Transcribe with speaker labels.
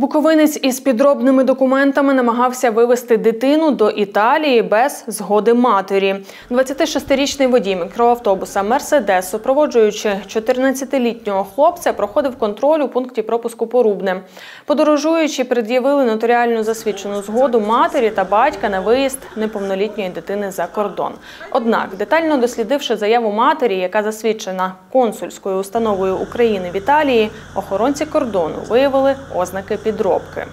Speaker 1: Буковинець із підробними документами намагався вивезти дитину до Італії без згоди матері. 26-річний водій мікроавтобуса Мерседес, супроводжуючи 14-літнього хлопця, проходив контроль у пункті пропуску Порубне. Подорожуючи, пред'явили нотаріально засвідчену згоду матері та батька на виїзд неповнолітньої дитини за кордон. Однак, детально дослідивши заяву матері, яка засвідчена консульською установою України в Італії, охоронці кордону виявили ознаки підробки.